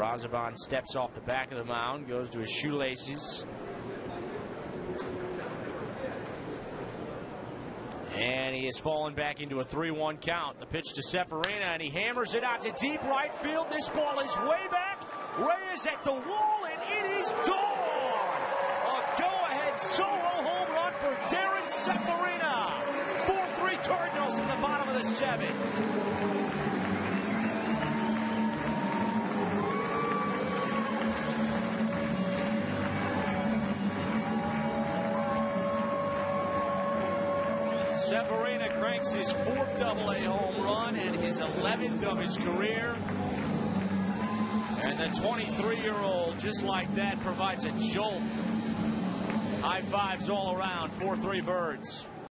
Brazoban steps off the back of the mound, goes to his shoelaces. And he has fallen back into a 3 1 count. The pitch to Seferina, and he hammers it out to deep right field. This ball is way back. Reyes at the wall, and it is gone. A go ahead solo home run for Darren Seferina. 4 3 Cardinals in the bottom of the seventh. Seferina cranks his fourth double A home run and his 11th of his career. And the 23 year old, just like that, provides a jolt. High fives all around, 4 3 birds.